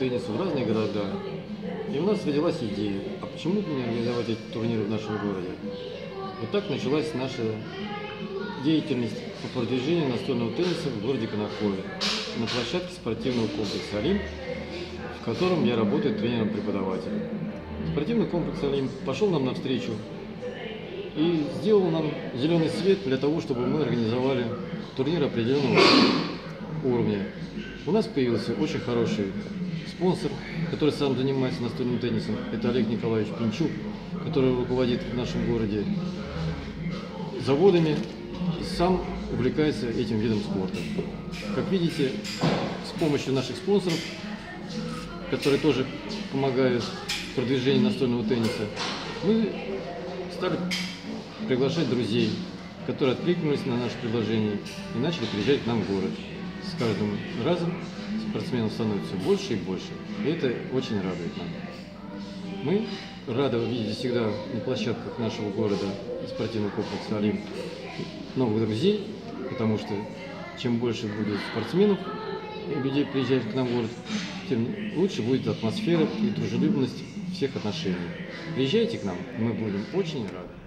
теннису в разные города. И у нас родилась идея, а почему бы не организовать эти турниры в нашем городе? Вот так началась наша деятельность по продвижению настольного тенниса в городе Конакове на площадке спортивного комплекса «Олимп», в котором я работаю тренером-преподавателем. Спортивный комплекс «Олимп» пошел нам навстречу и сделал нам зеленый свет для того, чтобы мы организовали турнир определенного уровня. У нас появился очень хороший спонсор, который сам занимается настольным теннисом. Это Олег Николаевич Пинчук, который руководит в нашем городе заводами и сам увлекается этим видом спорта. Как видите, с помощью наших спонсоров, которые тоже помогают в продвижении настольного тенниса, мы стали приглашать друзей, которые откликнулись на наше предложение и начали приезжать к нам в город. С каждым разом спортсменов становится больше и больше. И это очень радует нам. Мы рады видеть всегда на площадках нашего города спортивного комплекса «Олимп» новых друзей, потому что чем больше будет спортсменов, и людей приезжать к нам в город, тем лучше будет атмосфера и дружелюбность всех отношений. Приезжайте к нам, мы будем очень рады.